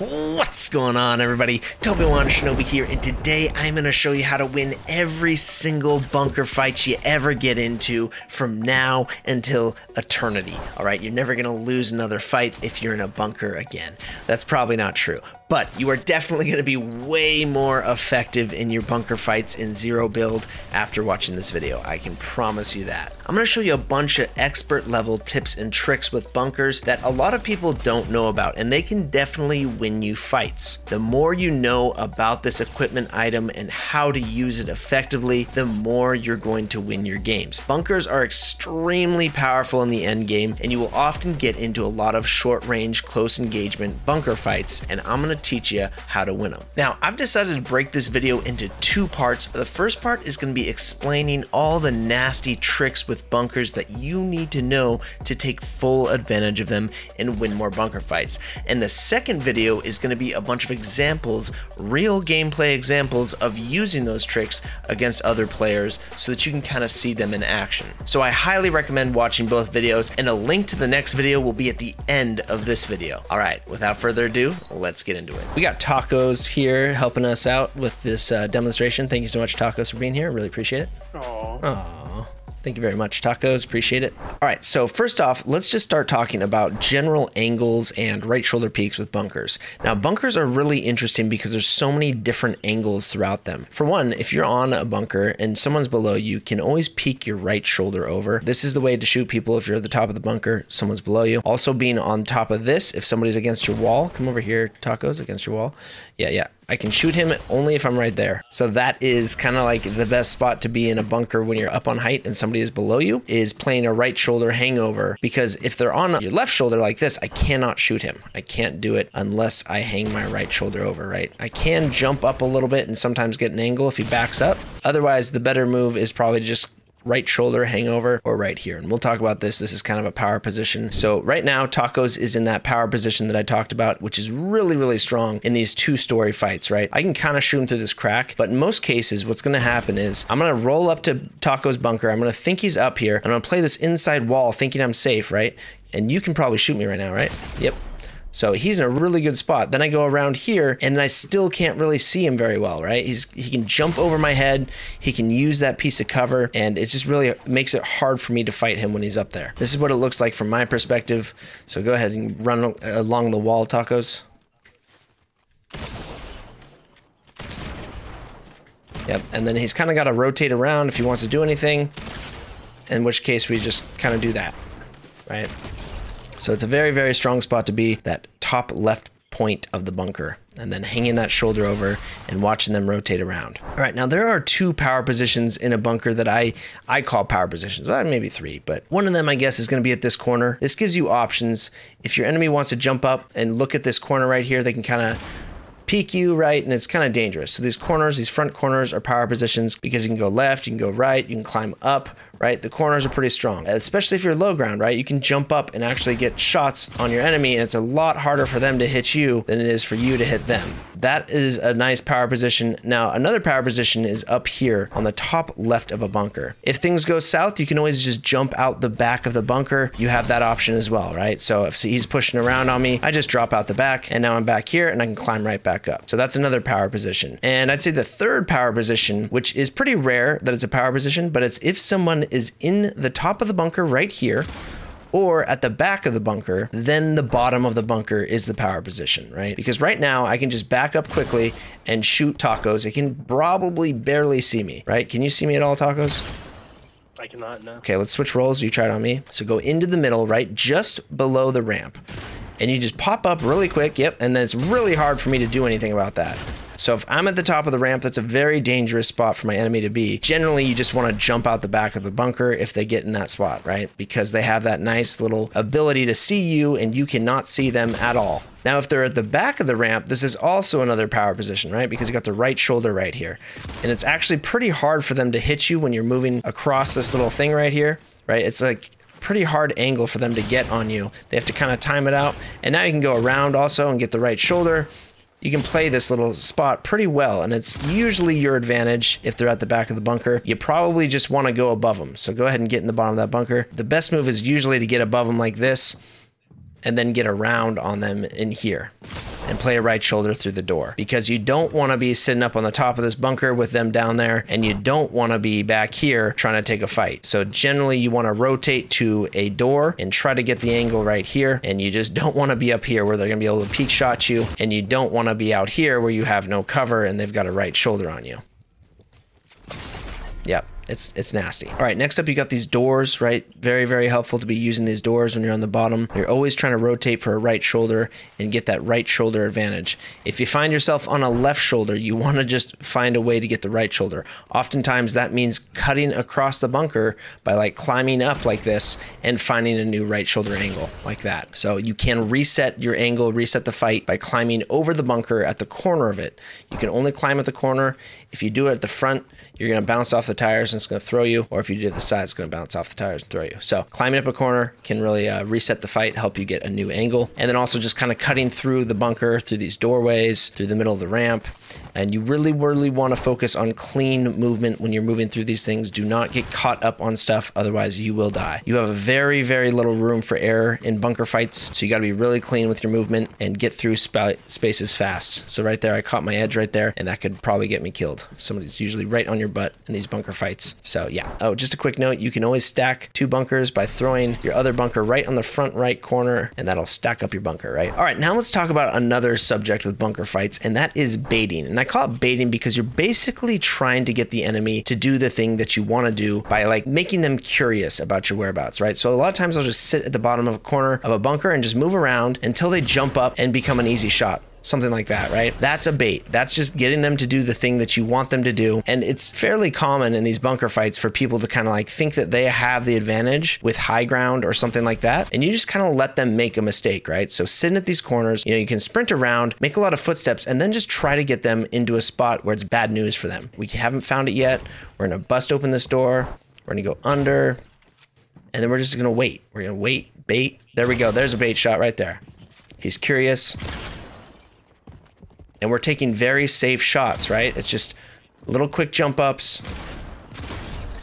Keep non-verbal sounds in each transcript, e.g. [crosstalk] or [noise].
What's going on, everybody? TobyWan Shinobi here, and today I'm going to show you how to win every single bunker fight you ever get into from now until eternity. All right, you're never going to lose another fight if you're in a bunker again. That's probably not true, but you are definitely going to be way more effective in your bunker fights in zero build after watching this video. I can promise you that. I'm going to show you a bunch of expert level tips and tricks with bunkers that a lot of people don't know about, and they can definitely win you fights. The more you know about this equipment item and how to use it effectively, the more you're going to win your games. Bunkers are extremely powerful in the end game, and you will often get into a lot of short range, close engagement bunker fights, and I'm gonna teach you how to win them. Now, I've decided to break this video into two parts. The first part is gonna be explaining all the nasty tricks with bunkers that you need to know to take full advantage of them and win more bunker fights. And the second video is going to be a bunch of examples, real gameplay examples of using those tricks against other players so that you can kind of see them in action. So I highly recommend watching both videos and a link to the next video will be at the end of this video. All right, without further ado, let's get into it. We got Tacos here helping us out with this uh, demonstration. Thank you so much, Tacos, for being here. Really appreciate it. Aww. Aww. Thank you very much, tacos. Appreciate it. All right, so first off, let's just start talking about general angles and right shoulder peeks with bunkers. Now, bunkers are really interesting because there's so many different angles throughout them. For one, if you're on a bunker and someone's below you, you can always peek your right shoulder over. This is the way to shoot people if you're at the top of the bunker, someone's below you. Also, being on top of this, if somebody's against your wall, come over here, tacos, against your wall. Yeah, yeah. I can shoot him only if I'm right there. So that is kind of like the best spot to be in a bunker when you're up on height and somebody is below you is playing a right shoulder hangover because if they're on your left shoulder like this, I cannot shoot him. I can't do it unless I hang my right shoulder over, right? I can jump up a little bit and sometimes get an angle if he backs up. Otherwise, the better move is probably just right shoulder hangover or right here. And we'll talk about this. This is kind of a power position. So right now, Tacos is in that power position that I talked about, which is really, really strong in these two story fights, right? I can kind of shoot him through this crack, but in most cases, what's going to happen is I'm going to roll up to Tacos bunker. I'm going to think he's up here. I'm going to play this inside wall thinking I'm safe, right? And you can probably shoot me right now, right? Yep. So he's in a really good spot. Then I go around here and I still can't really see him very well, right? He's he can jump over my head, he can use that piece of cover, and it just really makes it hard for me to fight him when he's up there. This is what it looks like from my perspective. So go ahead and run along the wall, tacos. Yep, and then he's kind of got to rotate around if he wants to do anything, in which case we just kind of do that, right? So it's a very, very strong spot to be, that top left point of the bunker and then hanging that shoulder over and watching them rotate around. All right, now there are two power positions in a bunker that I I call power positions. Well, maybe three, but one of them I guess is going to be at this corner. This gives you options. If your enemy wants to jump up and look at this corner right here, they can kind of peek you, right? And it's kind of dangerous. So these corners, these front corners are power positions because you can go left, you can go right, you can climb up, right? The corners are pretty strong, especially if you're low ground, right? You can jump up and actually get shots on your enemy, and it's a lot harder for them to hit you than it is for you to hit them. That is a nice power position. Now, another power position is up here on the top left of a bunker. If things go south, you can always just jump out the back of the bunker. You have that option as well, right? So if he's pushing around on me, I just drop out the back, and now I'm back here, and I can climb right back up. So that's another power position. And I'd say the third power position, which is pretty rare that it's a power position, but it's if someone is in the top of the bunker right here or at the back of the bunker, then the bottom of the bunker is the power position, right? Because right now I can just back up quickly and shoot tacos. It can probably barely see me, right? Can you see me at all, tacos? I cannot, no. Okay, let's switch roles. You try it on me. So go into the middle, right? Just below the ramp. And you just pop up really quick. Yep. And then it's really hard for me to do anything about that. So if I'm at the top of the ramp, that's a very dangerous spot for my enemy to be. Generally, you just want to jump out the back of the bunker if they get in that spot, right? Because they have that nice little ability to see you and you cannot see them at all. Now, if they're at the back of the ramp, this is also another power position, right? Because you got the right shoulder right here. And it's actually pretty hard for them to hit you when you're moving across this little thing right here, right? It's like pretty hard angle for them to get on you. They have to kind of time it out. And now you can go around also and get the right shoulder you can play this little spot pretty well, and it's usually your advantage if they're at the back of the bunker. You probably just want to go above them, so go ahead and get in the bottom of that bunker. The best move is usually to get above them like this, and then get around on them in here and play a right shoulder through the door because you don't want to be sitting up on the top of this bunker with them down there and you don't want to be back here trying to take a fight. So generally you want to rotate to a door and try to get the angle right here and you just don't want to be up here where they're going to be able to peek shot you and you don't want to be out here where you have no cover and they've got a right shoulder on you. Yep. It's it's nasty. All right, next up you got these doors, right? Very very helpful to be using these doors when you're on the bottom. You're always trying to rotate for a right shoulder and get that right shoulder advantage. If you find yourself on a left shoulder, you want to just find a way to get the right shoulder. Oftentimes that means cutting across the bunker by like climbing up like this and finding a new right shoulder angle like that. So you can reset your angle, reset the fight by climbing over the bunker at the corner of it. You can only climb at the corner. If you do it at the front, you're going to bounce off the tires and it's going to throw you. Or if you do it the side, it's going to bounce off the tires and throw you. So climbing up a corner can really uh, reset the fight, help you get a new angle. And then also just kind of cutting through the bunker, through these doorways, through the middle of the ramp. And you really, really want to focus on clean movement when you're moving through these things. Do not get caught up on stuff, otherwise, you will die. You have a very, very little room for error in bunker fights. So you got to be really clean with your movement and get through sp- spaces fast. So right there, I caught my edge right there, and that could probably get me killed. Somebody's usually right on your butt in these bunker fights. So yeah. Oh, just a quick note, you can always stack two bunkers by throwing your other bunker right on the front right corner and that'll stack up your bunker, right? All right, now let's talk about another subject with bunker fights and that is baiting. And I call it baiting because you're basically trying to get the enemy to do the thing that you want to do by like making them curious about your whereabouts, right? So a lot of times I'll just sit at the bottom of a corner of a bunker and just move around until they jump up and become an easy shot something like that, right? That's a bait. That's just getting them to do the thing that you want them to do. And it's fairly common in these bunker fights for people to kind of like think that they have the advantage with high ground or something like that. And you just kind of let them make a mistake, right? So sitting at these corners, you know, you can sprint around, make a lot of footsteps, and then just try to get them into a spot where it's bad news for them. We haven't found it yet. We're going to bust open this door. We're going to go under. And then we're just going to wait. We're going to wait, bait. There we go. There's a bait shot right there. He's curious and we're taking very safe shots, right? It's just little quick jump ups.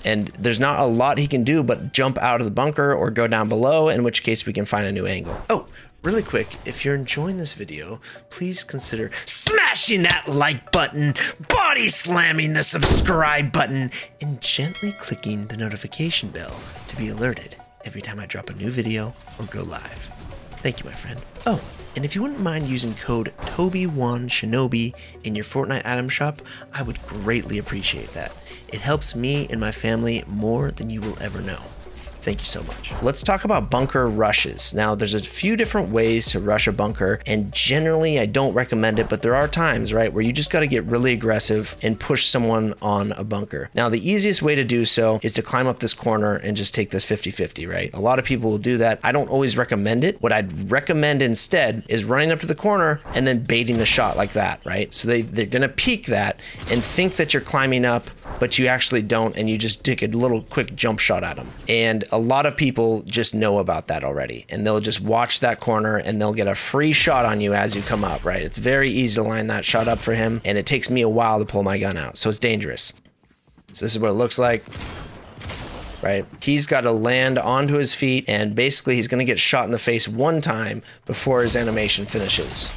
And there's not a lot he can do but jump out of the bunker or go down below, in which case we can find a new angle. Oh, really quick, if you're enjoying this video, please consider smashing that like button, body slamming the subscribe button, and gently clicking the notification bell to be alerted every time I drop a new video or go live. Thank you, my friend. Oh, and if you wouldn't mind using code TobyWanShinobi in your Fortnite item shop, I would greatly appreciate that. It helps me and my family more than you will ever know. Thank you so much. Let's talk about bunker rushes. Now, there's a few different ways to rush a bunker, and generally I don't recommend it, but there are times, right, where you just got to get really aggressive and push someone on a bunker. Now, the easiest way to do so is to climb up this corner and just take this 50 50, right? A lot of people will do that. I don't always recommend it. What I'd recommend instead is running up to the corner and then baiting the shot like that, right? So they, they're going to peek that and think that you're climbing up, but you actually don't, and you just take a little quick jump shot at them. And a lot of people just know about that already and they'll just watch that corner and they'll get a free shot on you as you come up, right? It's very easy to line that shot up for him and it takes me a while to pull my gun out. So it's dangerous. So this is what it looks like. Right? He's got to land onto his feet and basically he's going to get shot in the face one time before his animation finishes.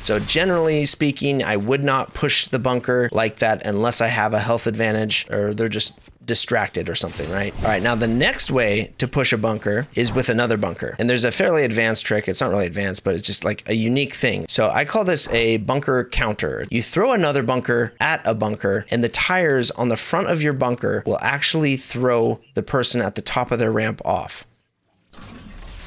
So generally speaking, I would not push the bunker like that unless I have a health advantage or they're just distracted or something, right? All right, now the next way to push a bunker is with another bunker. And there's a fairly advanced trick. It's not really advanced, but it's just like a unique thing. So I call this a bunker counter. You throw another bunker at a bunker, and the tires on the front of your bunker will actually throw the person at the top of their ramp off.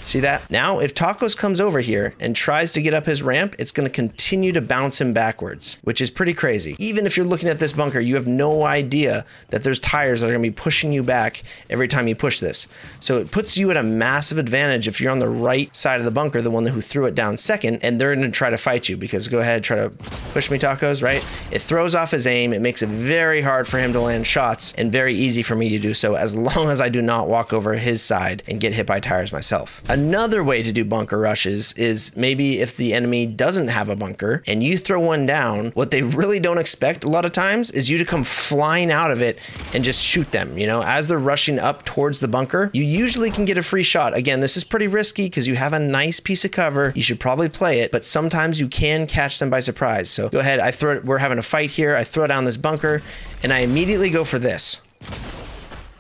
See that? Now, if Tacos comes over here and tries to get up his ramp, it's going to continue to bounce him backwards, which is pretty crazy. Even if you're looking at this bunker, you have no idea that there's tires that are going to be pushing you back every time you push this. So it puts you at a massive advantage if you're on the right side of the bunker, the one who threw it down second, and they're going to try to fight you because go ahead, try to push me, Tacos, right? It throws off his aim. It makes it very hard for him to land shots and very easy for me to do so as long as I do not walk over his side and get hit by tires myself. Another way to do bunker rushes is maybe if the enemy doesn't have a bunker and you throw one down, what they really don't expect a lot of times is you to come flying out of it and just shoot them. You know, as they're rushing up towards the bunker, you usually can get a free shot. Again, this is pretty risky because you have a nice piece of cover. You should probably play it, but sometimes you can catch them by surprise. So go ahead. I throw. We're having a fight here. I throw down this bunker and I immediately go for this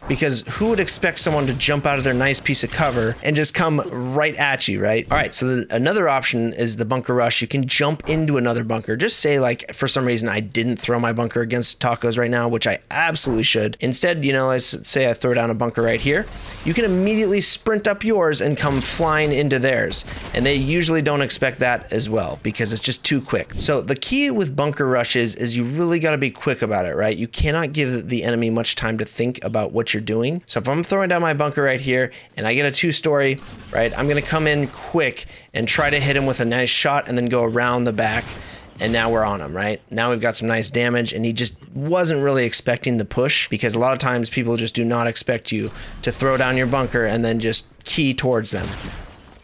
because who would expect someone to jump out of their nice piece of cover and just come right at you, right? All right, so the, another option is the bunker rush. You can jump into another bunker. Just say, like, for some reason, I didn't throw my bunker against tacos right now, which I absolutely should. Instead, you know, let's say I throw down a bunker right here. You can immediately sprint up yours and come flying into theirs. And they usually don't expect that as well because it's just too quick. So the key with bunker rushes is you really got to be quick about it, right? You cannot give the enemy much time to think about what you're you're doing. So if I'm throwing down my bunker right here and I get a two story, right, I'm going to come in quick and try to hit him with a nice shot and then go around the back. And now we're on him, right? Now we've got some nice damage, and he just wasn't really expecting the push because a lot of times people just do not expect you to throw down your bunker and then just key towards them.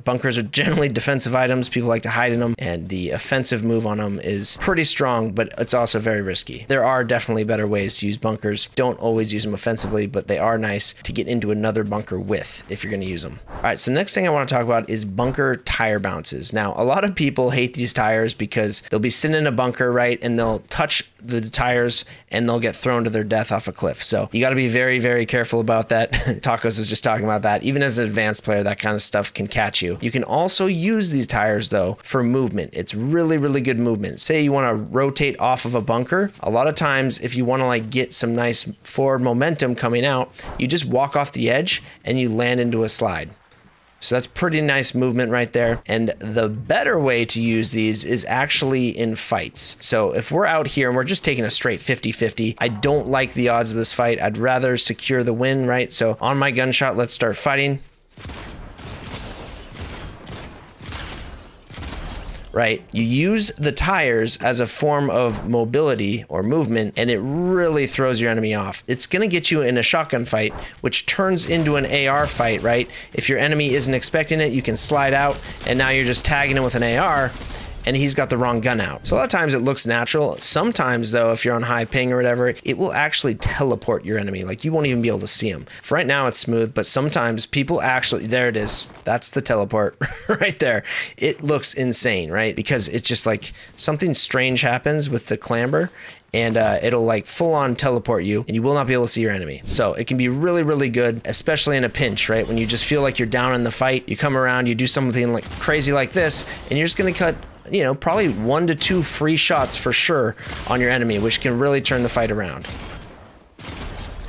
Bunkers are generally defensive items. People like to hide in them, and the offensive move on them is pretty strong, but it's also very risky. There are definitely better ways to use bunkers. Don't always use them offensively, but they are nice to get into another bunker with if you're going to use them. All right, so next thing I want to talk about is bunker tire bounces. Now, a lot of people hate these tires because they'll be sitting in a bunker, right, and they'll touch the tires and they'll get thrown to their death off a cliff. So you got to be very, very careful about that. [laughs] Tacos was just talking about that. Even as an advanced player, that kind of stuff can catch you. You can also use these tires though for movement. It's really, really good movement. Say you want to rotate off of a bunker. A lot of times, if you want to like get some nice forward momentum coming out, you just walk off the edge and you land into a slide. So that's pretty nice movement right there. And the better way to use these is actually in fights. So if we're out here and we're just taking a straight 50-50, I don't like the odds of this fight. I'd rather secure the win, right? So on my gunshot, let's start fighting. Right? You use the tires as a form of mobility or movement, and it really throws your enemy off. It's going to get you in a shotgun fight, which turns into an AR fight, right? If your enemy isn't expecting it, you can slide out, and now you're just tagging him with an AR and he's got the wrong gun out. So a lot of times it looks natural. Sometimes though, if you're on high ping or whatever, it will actually teleport your enemy. Like you won't even be able to see him. For right now it's smooth, but sometimes people actually, there it is. That's the teleport [laughs] right there. It looks insane, right? Because it's just like something strange happens with the clamber and uh, it'll like full on teleport you and you will not be able to see your enemy. So it can be really, really good, especially in a pinch, right? When you just feel like you're down in the fight, you come around, you do something like crazy like this, and you're just gonna cut you know, probably one to two free shots for sure on your enemy, which can really turn the fight around.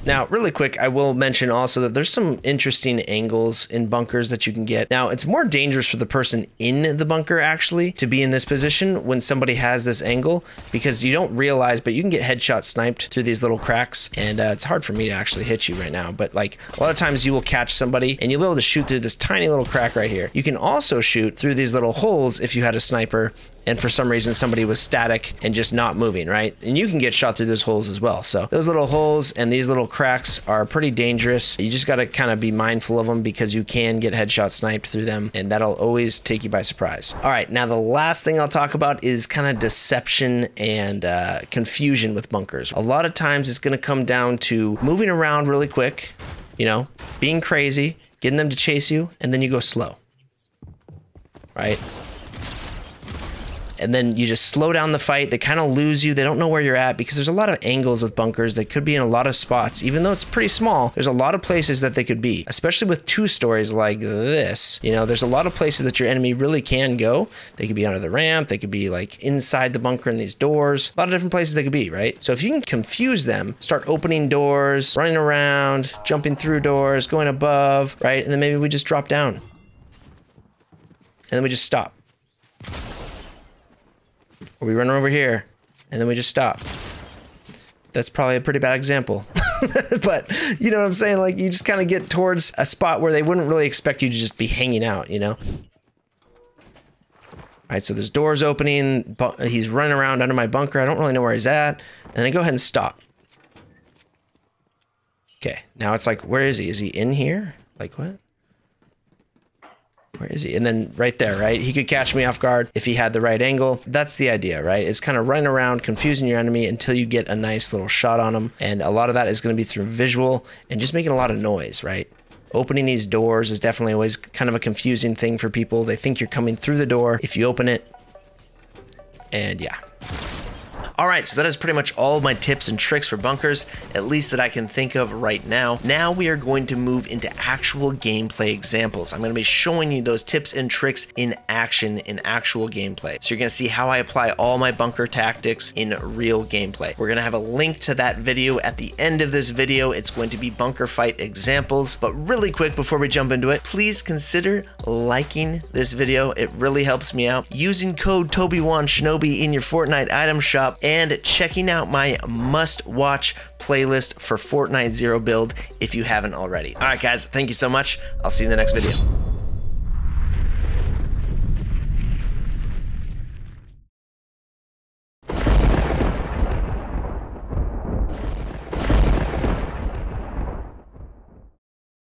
Now, really quick, I will mention also that there's some interesting angles in bunkers that you can get. Now, it's more dangerous for the person in the bunker actually to be in this position when somebody has this angle because you don't realize, but you can get headshot sniped through these little cracks. And uh, it's hard for me to actually hit you right now, but like a lot of times you will catch somebody and you'll be able to shoot through this tiny little crack right here. You can also shoot through these little holes if you had a sniper and for some reason somebody was static and just not moving, right? And you can get shot through those holes as well. So those little holes and these little cracks are pretty dangerous. You just got to kind of be mindful of them because you can get headshot sniped through them and that'll always take you by surprise. All right, now the last thing I'll talk about is kind of deception and uh, confusion with bunkers. A lot of times it's going to come down to moving around really quick, you know, being crazy, getting them to chase you, and then you go slow. Right? And then you just slow down the fight. They kind of lose you. They don't know where you're at because there's a lot of angles with bunkers. They could be in a lot of spots. Even though it's pretty small, there's a lot of places that they could be, especially with two stories like this. You know, there's a lot of places that your enemy really can go. They could be under the ramp. They could be like inside the bunker in these doors. A lot of different places they could be, right? So if you can confuse them, start opening doors, running around, jumping through doors, going above, right? And then maybe we just drop down. And then we just stop or we run over here and then we just stop. That's probably a pretty bad example. [laughs] but you know what I'm saying? Like you just kind of get towards a spot where they wouldn't really expect you to just be hanging out, you know? All right, so there's doors opening. But he's running around under my bunker. I don't really know where he's at. And then I go ahead and stop. Okay, now it's like, where is he? Is he in here? Like what? Where is he? And then right there, right? He could catch me off guard if he had the right angle. That's the idea, right? It's kind of running around, confusing your enemy until you get a nice little shot on him. And a lot of that is going to be through visual and just making a lot of noise, right? Opening these doors is definitely always kind of a confusing thing for people. They think you're coming through the door if you open it. And yeah. All right, so that is pretty much all my tips and tricks for bunkers, at least that I can think of right now. Now we are going to move into actual gameplay examples. I'm going to be showing you those tips and tricks in action in actual gameplay. So you're going to see how I apply all my bunker tactics in real gameplay. We're going to have a link to that video at the end of this video. It's going to be bunker fight examples. But really quick before we jump into it, please consider liking this video. It really helps me out. Using code TobyWan Shinobi in your Fortnite item shop and checking out my must watch playlist for Fortnite Zero Build if you haven't already. All right, guys, thank you so much. I'll see you in the next video.